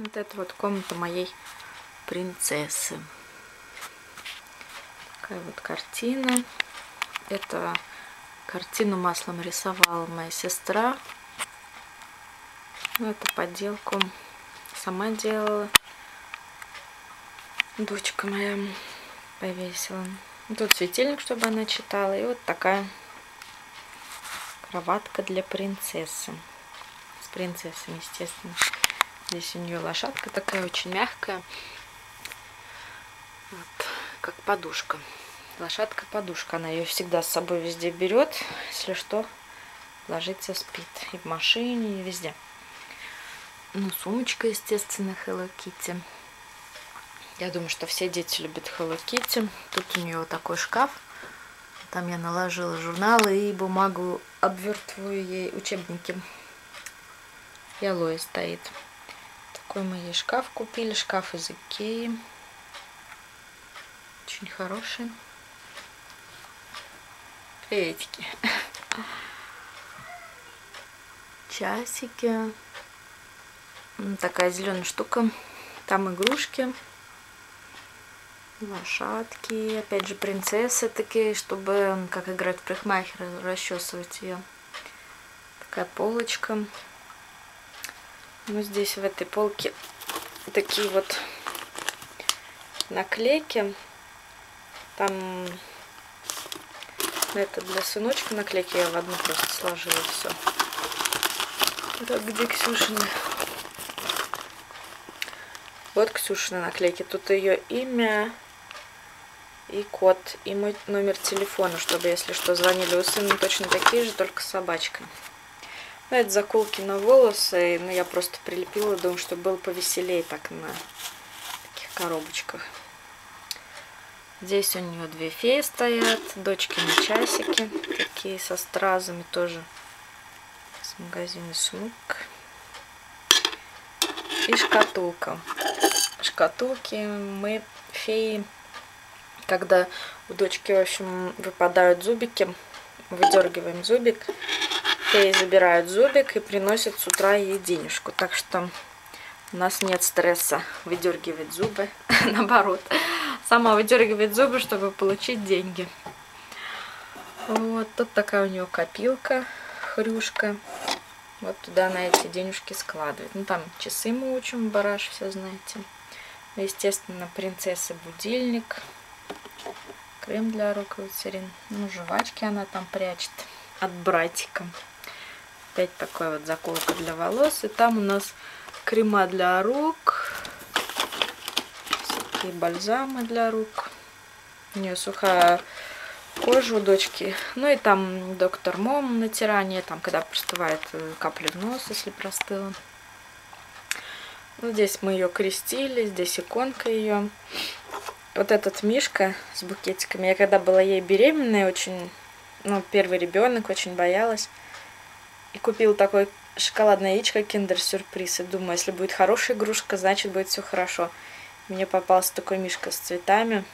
Вот это вот комната моей принцессы. Такая вот картина. Это картину маслом рисовала моя сестра. Ну, эту подделку сама делала. Дочка моя повесила. Тут светильник, чтобы она читала. И вот такая кроватка для принцессы. С принцессой, естественно. Здесь у нее лошадка такая очень мягкая. Вот, как подушка. Лошадка-подушка. Она ее всегда с собой везде берет. Если что, ложится, спит. И в машине, и везде. Ну, сумочка, естественно, Hello Kitty. Я думаю, что все дети любят Hello Kitty. Тут у нее вот такой шкаф. Там я наложила журналы и бумагу обвертываю ей учебники. И алоэ стоит. Такой мы ей шкаф купили. Шкаф из Икеи. Очень хороший. Приветики. Часики. Такая зеленая штука. Там игрушки. Лошадки. Опять же, принцессы такие, чтобы, как играть в парикмахера, расчесывать ее. Такая полочка. Ну, здесь в этой полке такие вот наклейки. Там это для сыночка наклейки я в одну просто сложила все. Так, где Ксюшина? Вот Ксюшина наклейки. Тут ее имя и код, и мой номер телефона, чтобы, если что, звонили у сына точно такие же, только с собачкой. Ну, это заколки на волосы, но я просто прилепила, думаю, чтобы было повеселее так на таких коробочках. Здесь у нее две феи стоят, дочки на часики, такие со стразами тоже с магазина Смук. И шкатулка. Шкатулки мы феи, когда у дочки, в общем, выпадают зубики, выдергиваем зубик, Феи забирают зубик и приносят с утра ей денежку. Так что у нас нет стресса выдергивать зубы. Наоборот, сама выдергивает зубы, чтобы получить деньги. Вот тут такая у нее копилка, хрюшка. Вот туда она эти денежки складывает. Ну там часы мы учим, бараш, все знаете. Ну, естественно, принцесса будильник. Крем для рук Люцерин. Ну, жвачки она там прячет от братика. Опять такая вот заколка для волос. И там у нас крема для рук. Всякие бальзамы для рук. У нее сухая кожа у дочки. Ну и там доктор Мом натирание. Там, когда простывает э, капли в нос, если простыла. Ну, здесь мы ее крестили. Здесь иконка ее. Вот этот мишка с букетиками. Я когда была ей беременная, очень... Ну, первый ребенок, очень боялась. И купил такой шоколадное яичко киндер сюрприз. И думаю, если будет хорошая игрушка, значит будет все хорошо. Мне попался такой мишка с цветами.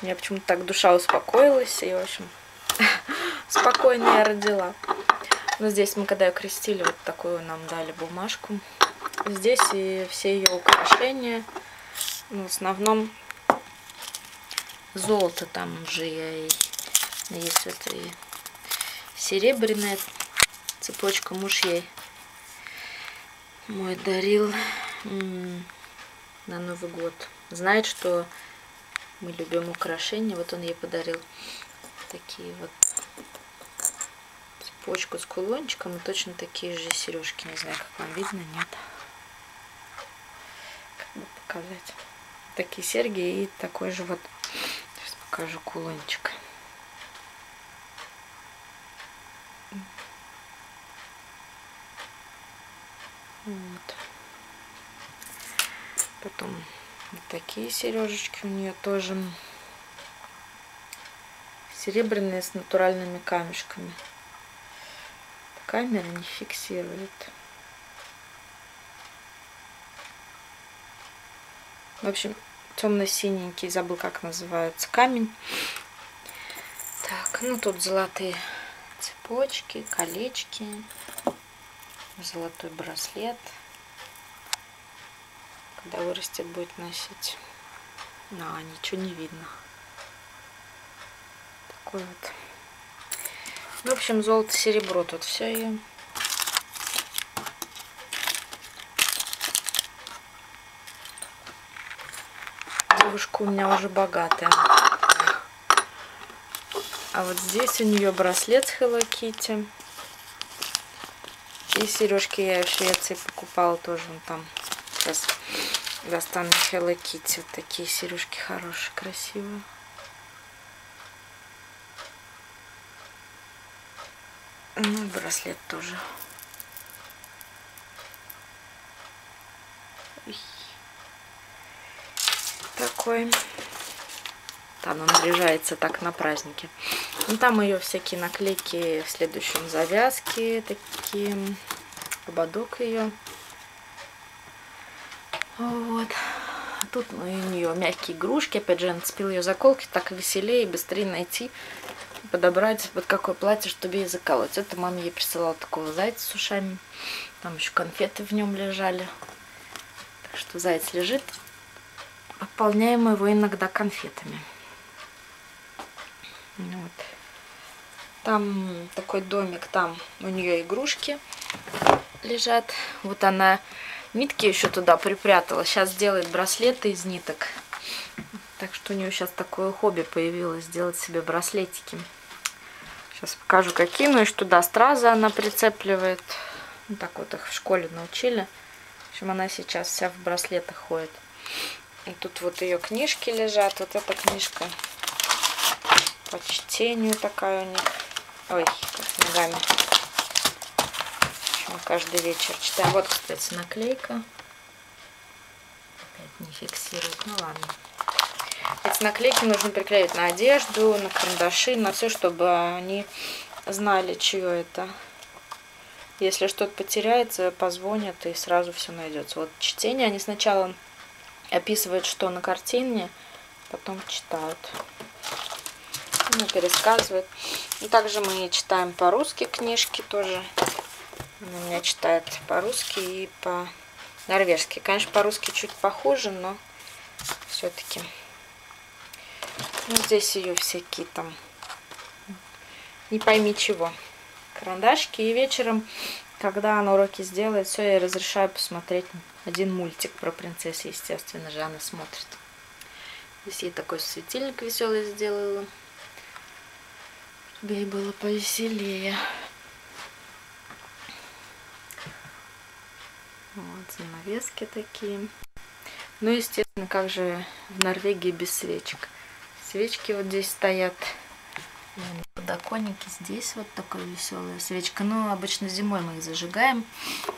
У меня почему-то так душа успокоилась. И, в общем, спокойно я родила. Но здесь мы, когда ее крестили, вот такую нам дали бумажку. Здесь и все ее украшения. Ну, в основном золото там уже и есть вот и серебряное цепочка муж ей мой дарил на Новый год. Знает, что мы любим украшения. Вот он ей подарил такие вот цепочку с кулончиком и точно такие же сережки. Не знаю, как вам видно, нет. Как бы показать. Такие серьги и такой же вот, сейчас покажу кулончик. Вот. Потом вот такие сережечки у нее тоже серебряные с натуральными камешками. Камера не фиксирует. В общем, темно-синенький, забыл как называется камень. Так, ну тут золотые цепочки, колечки золотой браслет. когда вырастет, будет носить. А, ничего не видно. Такой вот. В общем, золото-серебро тут все ее. Девушка у меня уже богатая. А вот здесь у нее браслет с Hello Kitty. И сережки я в Швеции покупала тоже вон там. Сейчас достану Hello Kitty. Вот такие сережки хорошие, красивые. Ну, браслет тоже. Такой. Там она наряжается так на празднике. Ну, там ее всякие наклейки в следующем завязке. Такие. Ободок ее. Вот. Тут у нее мягкие игрушки. Опять же, я нацепила ее заколки. Так веселее и быстрее найти. Подобрать под какое платье, чтобы ей заколоть. Это мама ей присылала такого зайца с ушами. Там еще конфеты в нем лежали. Так что заяц лежит. Пополняем его иногда конфетами. Вот. Там такой домик, там у нее игрушки лежат. Вот она нитки еще туда припрятала. Сейчас делает браслеты из ниток. Так что у нее сейчас такое хобби появилось, сделать себе браслетики. Сейчас покажу, какие. Ну и что туда стразы она прицепливает. Вот так вот их в школе научили. В общем, она сейчас вся в браслетах ходит. И тут вот ее книжки лежат. Вот эта книжка по чтению такая у них. Ой, с ногами. Мы каждый вечер читаем. Вот, кстати, наклейка. Опять не фиксирует. Ну ладно. Эти наклейки нужно приклеить на одежду, на карандаши, на все, чтобы они знали, чье это. Если что-то потеряется, позвонят и сразу все найдется. Вот чтение, они сначала описывают, что на картине, потом читают. Ну, пересказывают. И также мы читаем по-русски книжки тоже. Она меня читает по-русски и по-норвежски. Конечно, по-русски чуть похуже, но все-таки. Ну, здесь ее всякие там, не пойми чего, карандашки. И вечером, когда она уроки сделает, все, я разрешаю посмотреть один мультик про принцессу, естественно же, она смотрит. Здесь ей такой светильник веселый сделала, чтобы ей было повеселее. Вот занавески такие. Ну, естественно, как же в Норвегии без свечек. Свечки вот здесь стоят. На подоконнике здесь вот такая веселая свечка. Ну, обычно зимой мы их зажигаем.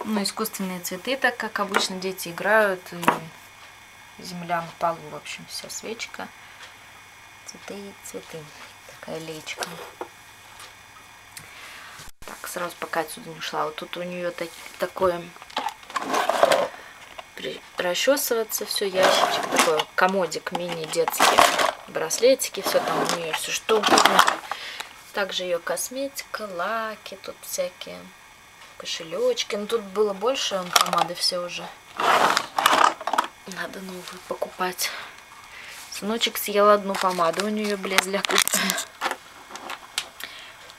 Ну, искусственные цветы, так как обычно дети играют. И земля на полу, в общем, вся свечка. Цветы и цветы. Такая лечка. Сразу пока отсюда не ушла. Вот тут у нее так, такое расчесываться, все, ящичек такой, комодик мини детский, браслетики, все там у нее все что угодно. Также ее косметика, лаки, тут всякие кошелечки. Ну тут было больше помады все уже. Надо новую покупать. Сыночек съел одну помаду, у нее блеск для губ.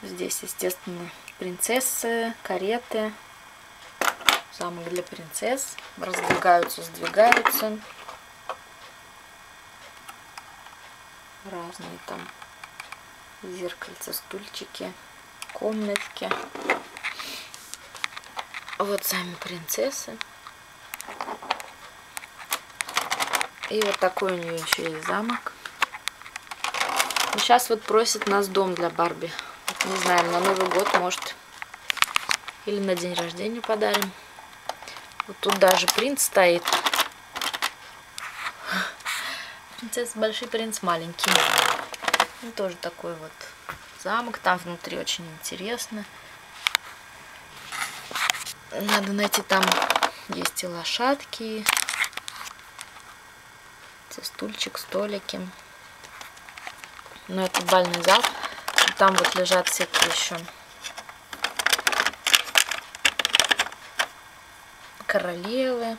Здесь, естественно, принцессы, кареты, замок для принцесс. Раздвигаются, сдвигаются. Разные там зеркальца, стульчики, комнатки. Вот сами принцессы. И вот такой у нее еще есть замок. Сейчас вот просит нас дом для Барби. Не знаю, на Новый год, может, или на день рождения подарим. Вот тут даже принц стоит. Принцесса большой, принц маленький. Ну, тоже такой вот замок. Там внутри очень интересно. Надо найти там есть и лошадки, стульчик, столики. Но это бальный зал. Там вот лежат всякие еще королевы.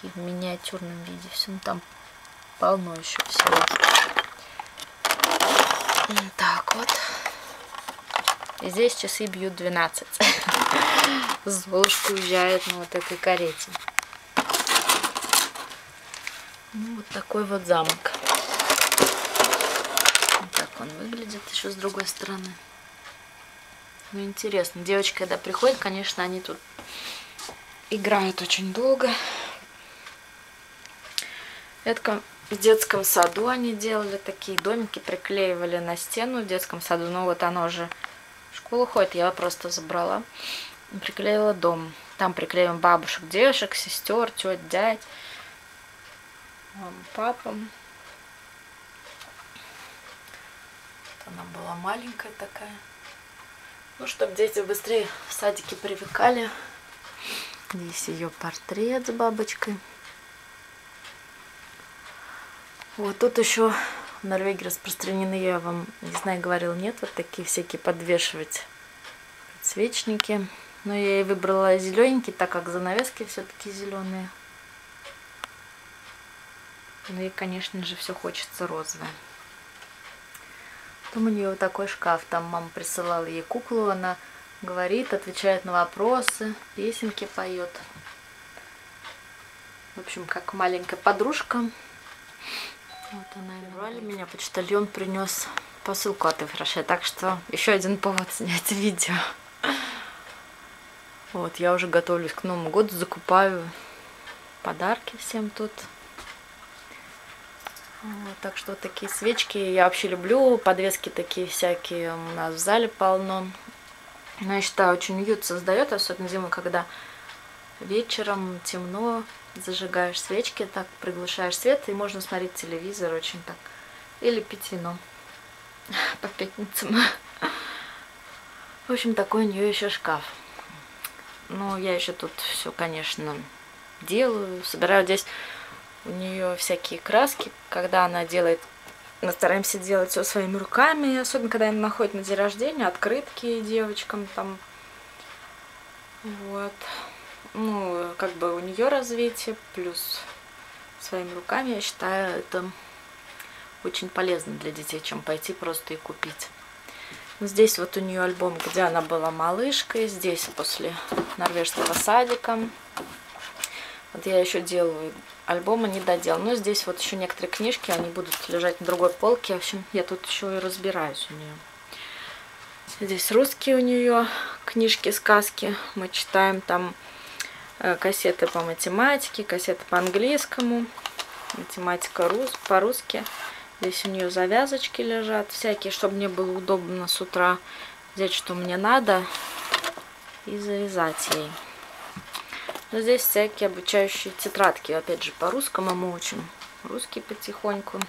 такие в миниатюрном виде. Все, ну, там полно еще всего. Так вот. И здесь часы бьют 12. Золушка уезжает на вот этой карете. Ну, вот такой вот замок. Вот так он выглядит еще с другой стороны. Ну, интересно. Девочки, когда приходят, конечно, они тут играют очень долго. Это в детском саду они делали такие домики, приклеивали на стену в детском саду. Ну вот оно уже в школу ходит, я просто забрала. Приклеила дом. Там приклеим бабушек, девушек, сестер, тет, дядь, мам, Она была маленькая такая. Ну, чтобы дети быстрее в садике привыкали. Здесь ее портрет с бабочкой. Вот тут еще в Норвегии распространены, я вам, не знаю, говорил, нет, вот такие всякие подвешивать подсвечники. Но я и выбрала зелененький, так как занавески все-таки зеленые. Ну и, конечно же, все хочется розовое. Там у нее вот такой шкаф, там мама присылала ей куклу, она говорит, отвечает на вопросы, песенки поет. В общем, как маленькая подружка. Вот она и брали меня, почтальон принес посылку от Эфраше, так что еще один повод снять видео. Вот, я уже готовлюсь к Новому году, закупаю подарки всем тут. Так что вот такие свечки я вообще люблю, подвески такие всякие у нас в зале полно. Но я считаю, очень уют создает, особенно зимой, когда вечером темно, зажигаешь свечки, так приглушаешь свет, и можно смотреть телевизор очень так. Или пить вино по пятницам. В общем, такой у нее еще шкаф. Ну, я еще тут все, конечно, делаю. Собираю здесь у нее всякие краски, когда она делает мы стараемся делать все своими руками, особенно когда она находит на день рождения, открытки девочкам там. Вот. Ну, как бы у нее развитие, плюс своими руками, я считаю, это очень полезно для детей, чем пойти просто и купить. Здесь вот у нее альбом, где она была малышкой, здесь после норвежского садика. Вот я еще делаю альбома не додел. Но здесь вот еще некоторые книжки, они будут лежать на другой полке. В общем, я тут еще и разбираюсь у нее. Здесь русские у нее книжки, сказки. Мы читаем там э, кассеты по математике, кассеты по английскому, математика по-русски. Здесь у нее завязочки лежат всякие, чтобы мне было удобно с утра взять, что мне надо, и завязать ей. Но здесь всякие обучающие тетрадки. Опять же, по-русскому мы учим. Русский потихоньку.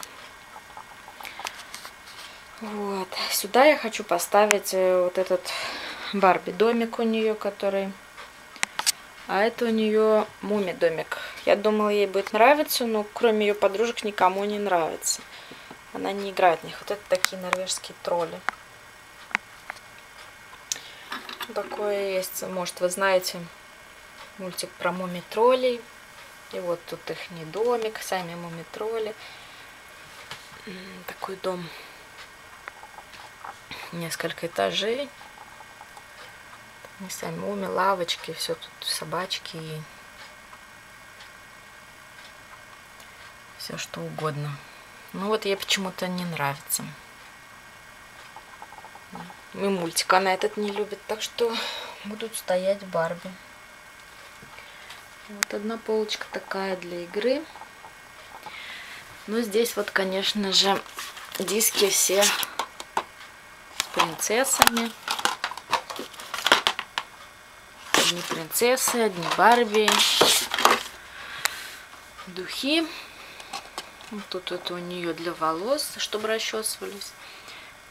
Вот. Сюда я хочу поставить э, вот этот Барби домик у нее, который... А это у нее Муми домик. Я думала, ей будет нравиться, но кроме ее подружек никому не нравится. Она не играет в них. Вот это такие норвежские тролли. Такое есть, может, вы знаете, мультик про муми-троллей. И вот тут их не домик, сами муми-тролли. Такой дом. Несколько этажей. Не сами муми, лавочки, все тут собачки и все что угодно. Ну вот ей почему-то не нравится. И мультик она этот не любит, так что будут стоять Барби. Вот одна полочка такая для игры. Ну, здесь вот, конечно же, диски все с принцессами. Одни принцессы, одни Барби. Духи. Вот тут это у нее для волос, чтобы расчесывались.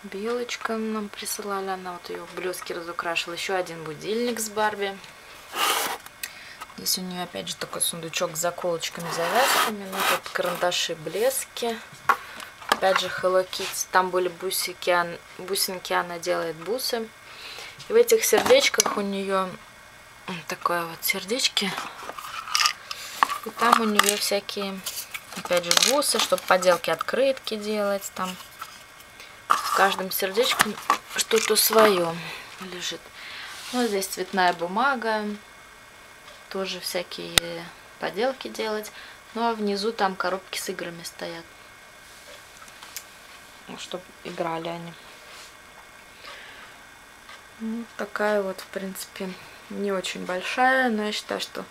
Белочка нам присылали, она вот ее в блески разукрашивала. Еще один будильник с Барби. Здесь у нее опять же такой сундучок с заколочками, завязками. Ну, тут карандаши, блески. Опять же Hello Kitty. Там были бусики, бусинки, она делает бусы. И в этих сердечках у нее такое вот сердечки. И там у нее всякие, опять же, бусы, чтобы поделки открытки делать. Там в каждом сердечке что-то свое лежит. Ну, здесь цветная бумага. Тоже всякие поделки делать. Ну, а внизу там коробки с играми стоят. Чтобы играли они. Ну, такая вот, в принципе, не очень большая, но я считаю, что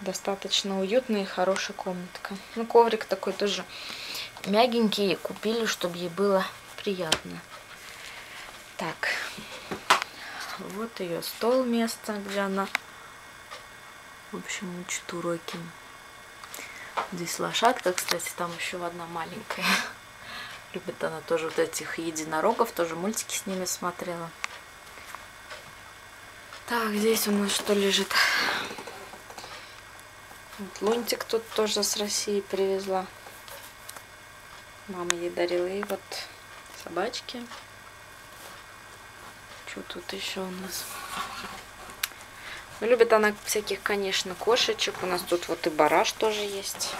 достаточно уютная и хорошая комнатка. Ну, коврик такой тоже мягенький купили, чтобы ей было приятно. Так, вот ее стол, место, где она, в общем, учит уроки. Здесь лошадка, кстати, там еще одна маленькая. Любит она тоже вот этих единорогов, тоже мультики с ними смотрела. Так, здесь у нас что лежит? Вот лунтик тут тоже с России привезла. Мама ей дарила и вот собачки. Что тут еще у нас? Ну, любит она всяких, конечно, кошечек. У нас тут вот и бараш тоже есть.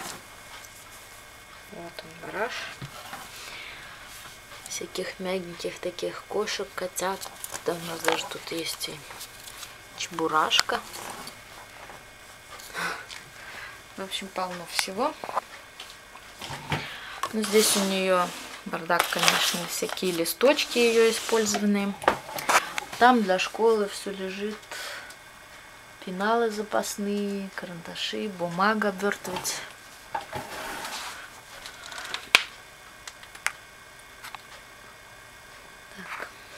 Вот он, бараш. Всяких мягеньких таких кошек, котят. Да у нас даже тут есть и чебурашка. В общем, полно всего. Ну, здесь у нее бардак, конечно, всякие листочки ее использованные. Там для школы все лежит. Пеналы запасные, карандаши, бумага обертывать.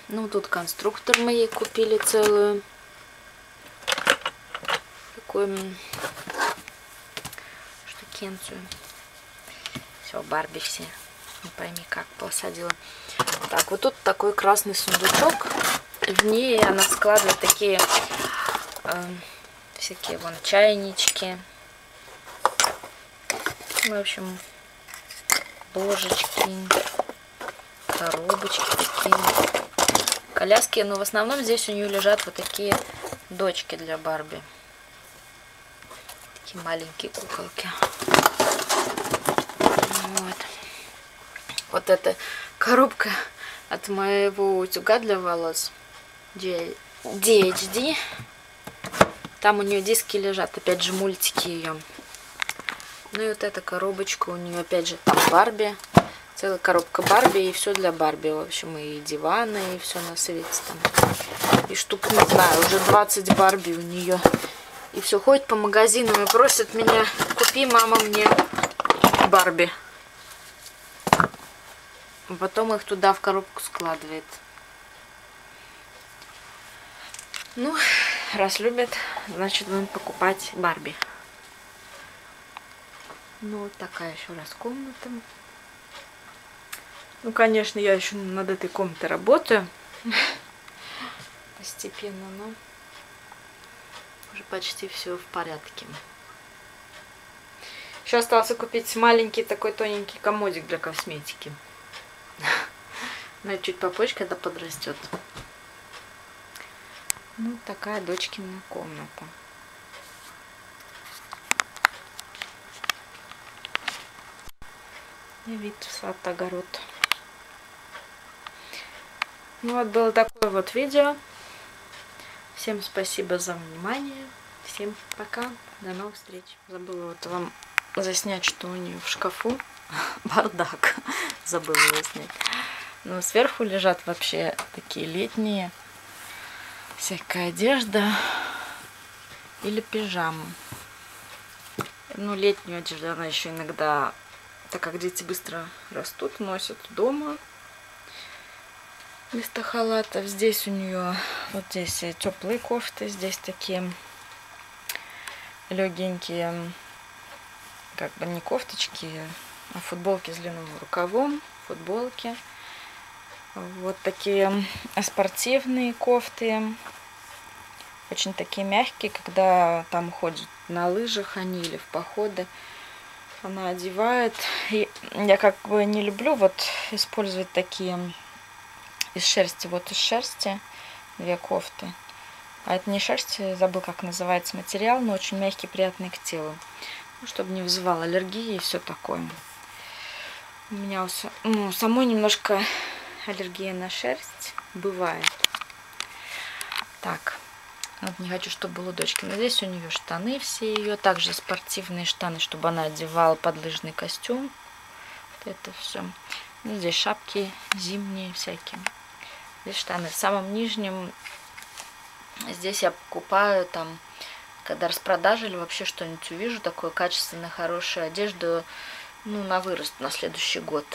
Ну, тут конструктор мы ей купили целую. Такую штукенцию. Все, Барби все. Не пойми как посадила. Так, вот тут такой красный сундучок. В ней она складывает такие э, всякие вон чайнички. В общем, ложечки, коробочки такие. Коляски, но в основном здесь у нее лежат вот такие дочки для Барби. Такие маленькие куколки. Вот. Вот эта коробка от моего утюга для волос. DHD. Там у нее диски лежат, опять же, мультики ее. Ну и вот эта коробочка у нее, опять же, там Барби. Целая коробка Барби и все для Барби. В общем, и диваны, и все на свете там. И штук, не знаю, уже 20 Барби у нее. И все ходит по магазинам и просит меня, купи, мама, мне Барби. Потом их туда в коробку складывает. Ну, раз любят, значит будем покупать Барби. Ну, вот такая еще раз комната. Ну, конечно, я еще над этой комнатой работаю. Постепенно, но уже почти все в порядке. Еще остался купить маленький такой тоненький комодик для косметики. Но чуть попозже, когда подрастет. Ну, такая дочкина комната. И вид в сад, огород. Ну вот было такое вот видео. Всем спасибо за внимание. Всем пока. До новых встреч. Забыла вот вам заснять, что у нее в шкафу. Бардак. Забыла его снять. Ну, сверху лежат вообще такие летние всякая одежда или пижама. Ну, летнюю одежду она еще иногда, так как дети быстро растут, носят дома вместо халатов. Здесь у нее вот здесь теплые кофты, здесь такие легенькие, как бы не кофточки, а футболки с длинным рукавом, футболки. Вот такие спортивные кофты. Очень такие мягкие, когда там ходят на лыжах они или в походы. Она одевает. И я как бы не люблю вот использовать такие из шерсти. Вот из шерсти две кофты. А это не шерсть, забыл, как называется материал, но очень мягкий, приятный к телу. Ну, чтобы не вызывал аллергии и все такое. У меня ну, самой немножко аллергия на шерсть бывает. Так, вот не хочу, чтобы было дочки. Но здесь у нее штаны все ее, также спортивные штаны, чтобы она одевала под лыжный костюм. Вот это все. Ну, здесь шапки зимние всякие. Здесь штаны. В самом нижнем здесь я покупаю там, когда распродажа или вообще что-нибудь увижу, такую качественную, хорошую одежду, ну, на вырост на следующий год.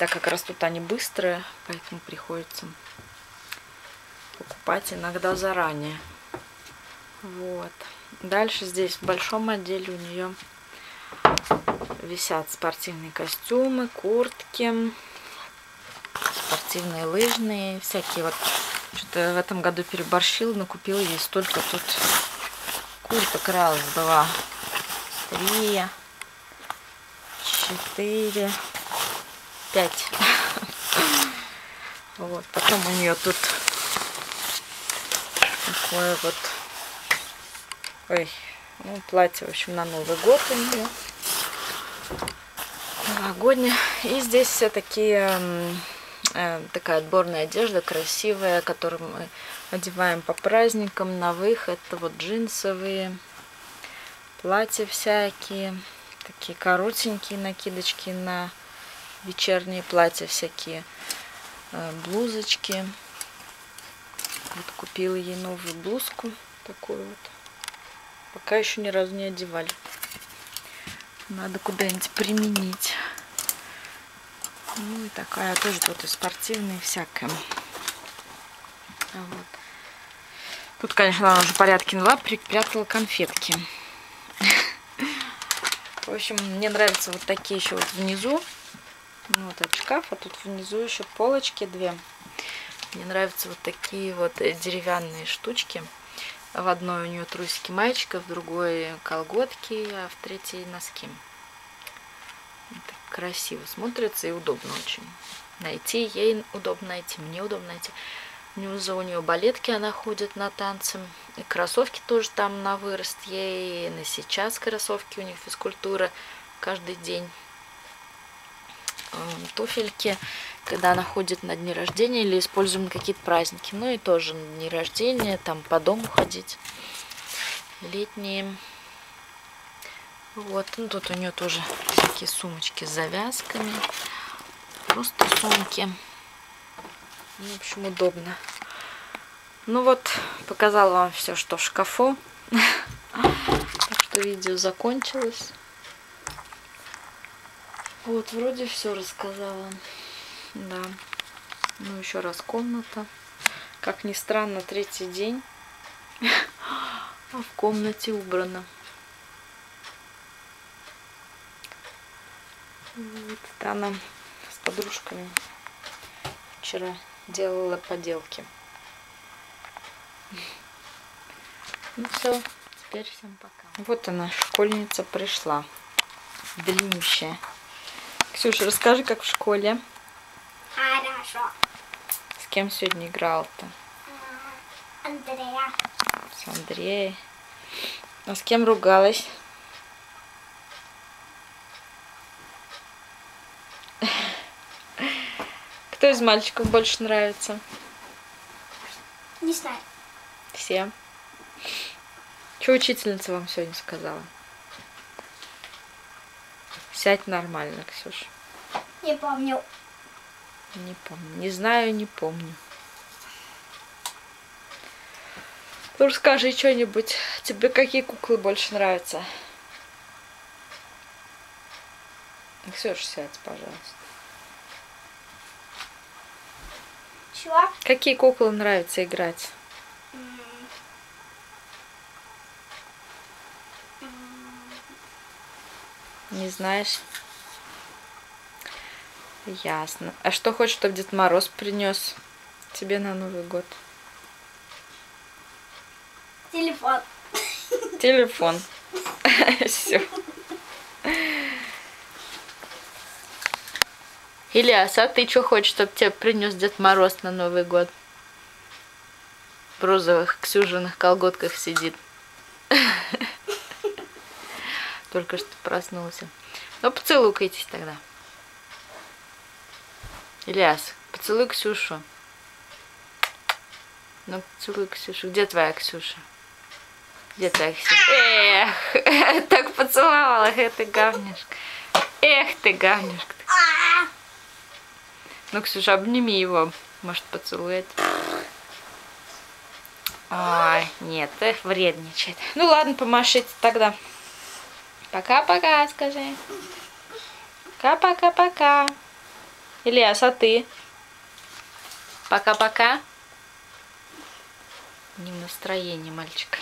Так как растут они быстрые, поэтому приходится покупать иногда заранее. Вот. Дальше здесь в большом отделе у нее висят спортивные костюмы, куртки, спортивные лыжные, всякие вот. Что-то в этом году переборщил, но купил ей столько тут курток. Раз, два, три, четыре, пять. Вот, потом у нее тут такое вот, ой, ну, платье, в общем, на Новый год у нее. Новогоднее. И здесь все такие, э, такая отборная одежда, красивая, которую мы одеваем по праздникам, на выход. Вот джинсовые, платья всякие, такие коротенькие накидочки на вечерние платья всякие, э, блузочки. Вот купила ей новую блузку такую вот. Пока еще ни разу не одевали. Надо куда-нибудь применить. Ну и такая тоже тут и спортивная, всякая. Вот. Тут, конечно, она уже порядки нала, припрятала конфетки. В общем, мне нравятся вот такие еще вот внизу. Ну, вот шкаф, а тут внизу еще полочки две. Мне нравятся вот такие вот деревянные штучки. В одной у нее трусики мальчика, в другой колготки, а в третьей носки. Это красиво смотрится и удобно очень. Найти ей удобно найти, мне удобно найти. Внизу у нее балетки, она ходит на танцы. И кроссовки тоже там на вырост ей. И на сейчас кроссовки у них физкультура каждый день. Туфельки когда она ходит на дни рождения или используем какие-то праздники. Ну и тоже на дни рождения, там по дому ходить. Летние. Вот, ну тут у нее тоже такие сумочки с завязками. Просто сумки. Ну, в общем, удобно. Ну вот, показала вам все, что в шкафу. Так что видео закончилось. Вот, вроде все рассказала. Да. Ну, еще раз комната. Как ни странно, третий день. А в комнате убрано. Вот она с подружками вчера делала поделки. Ну все, теперь всем пока. Вот она, школьница пришла. Длиннющая. Ксюша, расскажи, как в школе. Хорошо. С кем сегодня играл-то? Андрея. С Андреей. А с кем ругалась? Кто из мальчиков больше нравится? Не знаю. Все. Что учительница вам сегодня сказала? Сядь нормально, Ксюша. Не помню. Не помню. Не знаю, не помню. Ну, расскажи что-нибудь. Тебе какие куклы больше нравятся? Ксюша, сядь, пожалуйста. Чего? Какие куклы нравится играть? Не знаешь? Ясно. А что хочешь, чтобы Дед Мороз принес тебе на Новый год? Телефон. Телефон. Все. Ильяс, а ты что хочешь, чтобы тебе принес Дед Мороз на Новый год? в розовых Ксюжиных колготках сидит. Только что проснулся. Ну, поцелуйкайтесь тогда. Ильяс, поцелуй Ксюшу. Ну, поцелуй Ксюшу. Где твоя Ксюша? Где твоя Ксюша? Эх, так поцеловала, эх ты говнюшка. Эх ты говнюшка. Ну, Ксюша, обними его. Может, поцелует. Ой, нет, эх, вредничает. Ну ладно, помашите тогда. Пока-пока, скажи. Пока-пока-пока. Ильяс, а ты? Пока-пока. Не в настроении мальчик.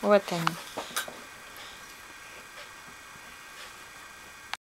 Вот они.